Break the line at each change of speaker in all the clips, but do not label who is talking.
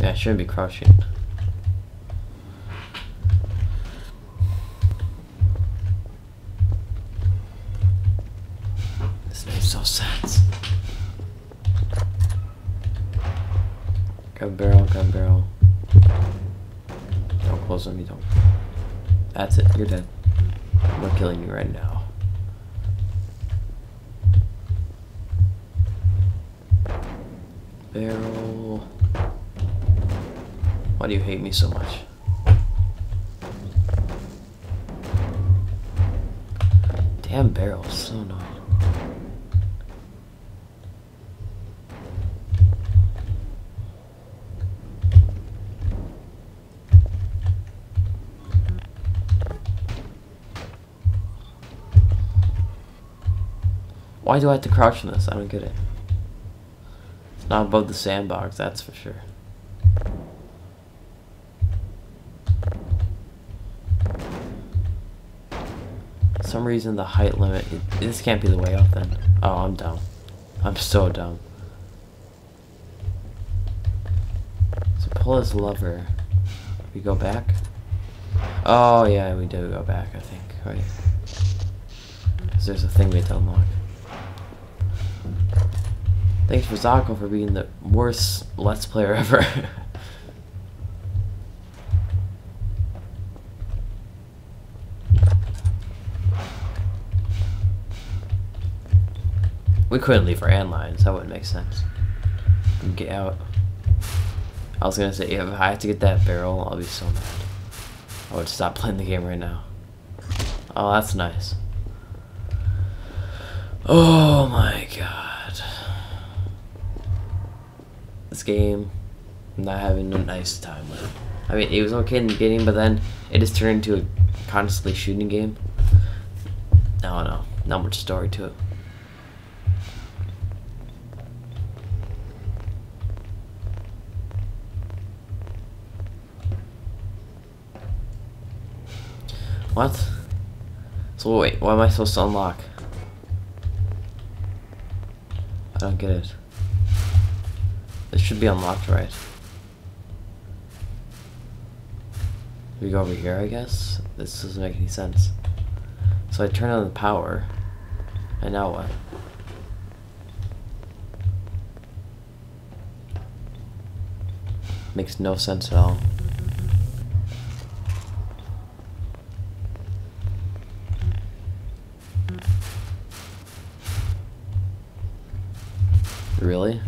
Yeah, I shouldn't be crouching. This makes no sense. Grab barrel, grab barrel. Don't close on me, don't. That's it, you're dead. I'm not killing you right now. Barrel. Why do you hate me so much? Damn barrel, so annoying. Why do I have to crouch in this? I don't get it. It's not above the sandbox, that's for sure. Some reason the height limit, it, this can't be the way up then. Oh, I'm dumb. I'm so dumb. So pull this lever. We go back? Oh yeah, we do go back, I think, right? Because there's a thing we have to unlock. Thanks for Zocko for being the worst Let's Player ever. We couldn't leave our landlines, that wouldn't make sense. Get out. I was gonna say, if I have to get that barrel, I'll be so mad. I would stop playing the game right now. Oh, that's nice. Oh my god. This game, I'm not having a nice time with it. I mean, it was okay in the beginning, but then it just turned into a constantly shooting game. I don't know. Not much story to it. What? So wait, what am I supposed to unlock? I don't get it. This should be unlocked, right? We go over here, I guess? This doesn't make any sense. So I turn on the power, and now what? Makes no sense at all. Really?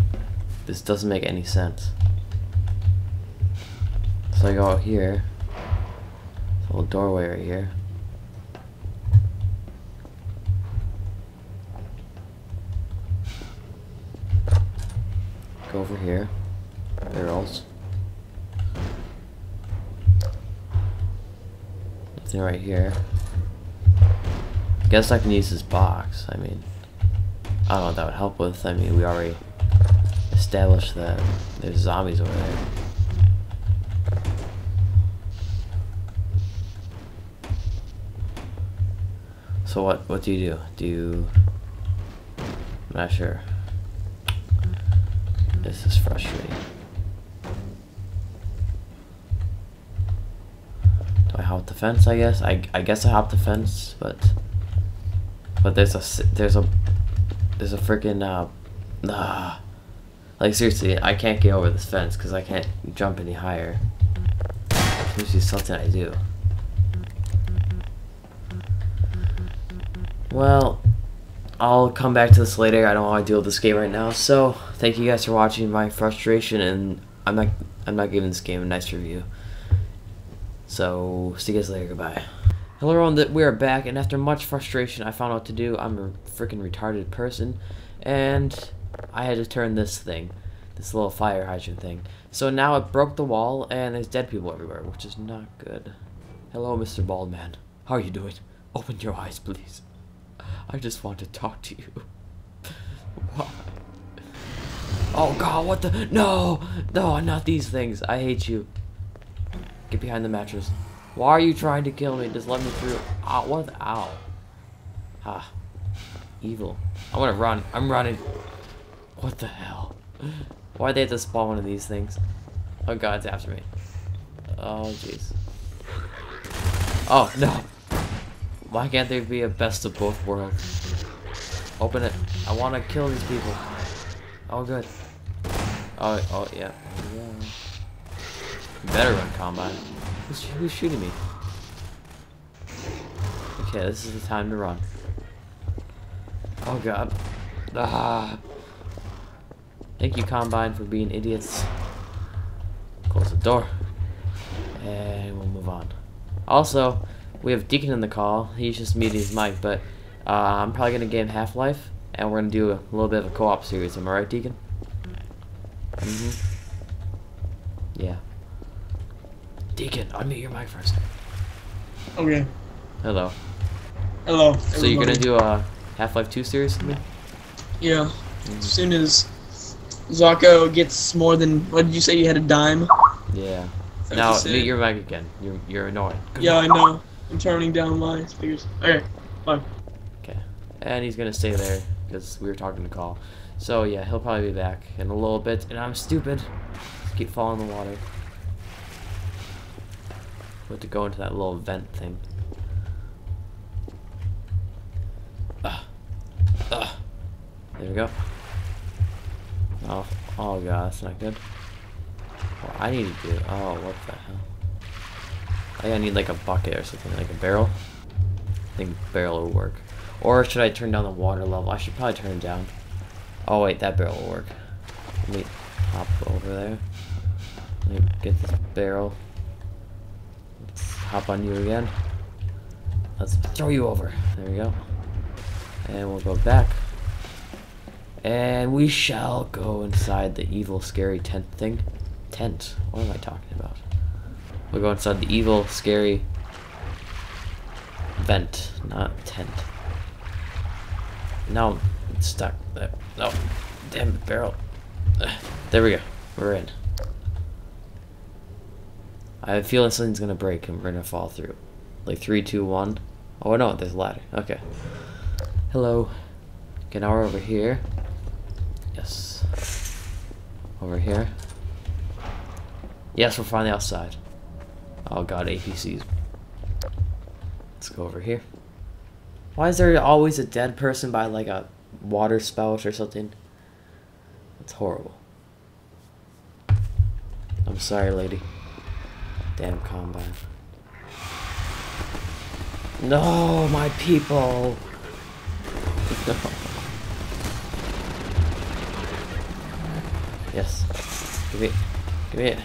This doesn't make any sense. So I go out here. little doorway right here. Go over here. Barrels. Nothing right here. Guess I can use this box. I mean, I don't know what that would help with. I mean, we already established that there's zombies over there. So what, what do you do? Do you... I'm not sure. This is frustrating. Do I hop the fence, I guess? I, I guess I hop the fence, but... But there's a, there's a, there's a freaking, uh, ah. Like seriously, I can't get over this fence because I can't jump any higher. It's usually something I do. Well, I'll come back to this later. I don't want to deal with this game right now. So, thank you guys for watching my frustration, and I'm not I'm not giving this game a nice review. So, see you guys later. Goodbye. Hello everyone, we are back, and after much frustration, I found out what to do. I'm a freaking retarded person, and I had to turn this thing, this little fire hydrant thing. So now it broke the wall, and there's dead people everywhere, which is not good. Hello, Mr. Baldman. How are you doing? Open your eyes, please. I just want to talk to you. Why? Oh god, what the? No! No, not these things. I hate you. Get behind the mattress. Why are you trying to kill me? Just let me through. Ow, what? Ow. Ha. Evil. I want to run. I'm running. What the hell? Why they have to spawn one of these things? Oh god, it's after me. Oh jeez. Oh no. Why can't there be a best of both worlds? Open it. I want to kill these people. Oh good. Oh oh yeah. yeah. Better run combine. Who's, who's shooting me? Okay, this is the time to run. Oh god. Ah. Thank you, Combine, for being idiots. Close the door. And we'll move on. Also, we have Deacon in the call. He's just muting his mic, but uh, I'm probably going to game Half-Life, and we're going to do a little bit of a co-op series. Am I right, Deacon? Mm-hmm. Yeah. Deacon, unmute your mic first.
Okay.
Hello.
Hello.
So you're going to do a Half-Life 2 series with me?
Yeah.
Mhm.
As soon as Zocko gets more than what did you say you had a dime?
Yeah. Now, mute your mic again. You're, you're annoying.
Yeah, I know. I'm turning down my speakers. Okay. Fine.
Okay. And he's gonna stay there because we were talking to call. So yeah, he'll probably be back in a little bit. And I'm stupid. Just keep falling in the water. We have to go into that little vent thing. Ah. Ah. There we go. Oh, oh god, that's not good. What I need to do. Oh, what the hell? I think I need like a bucket or something, like a barrel. I think barrel will work. Or should I turn down the water level? I should probably turn it down. Oh wait, that barrel will work. Let me hop over there. Let me get this barrel. Hop on you again. Let's throw you over. There we go. And we'll go back. And we shall go inside the evil, scary tent thing. Tent? What am I talking about? We'll go inside the evil, scary vent, not tent. No, it's stuck. No, damn it, barrel. There we go. We're in. I a feeling something's gonna break and we're gonna fall through. Like three, two, one. Oh no, there's a ladder. Okay. Hello. Okay, now we're over here. Yes. Over here. Yes, we're finally outside. Oh god, APCs. Let's go over here. Why is there always a dead person by like a water spout or something? That's horrible. I'm sorry, lady. Damn combine. No, my people. No. Yes. Give me, give me.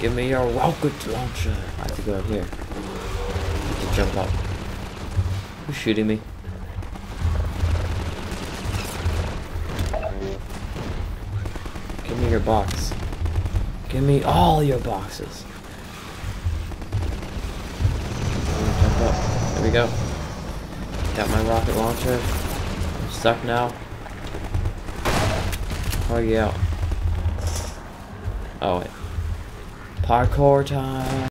Give me your rocket launcher. I have to go in here. I have to jump up. Who's shooting me? Give me your box. Give me all your boxes. Jump up. There we go. Got my rocket launcher. I'm stuck now. How I get out? Oh wait. Parkour time.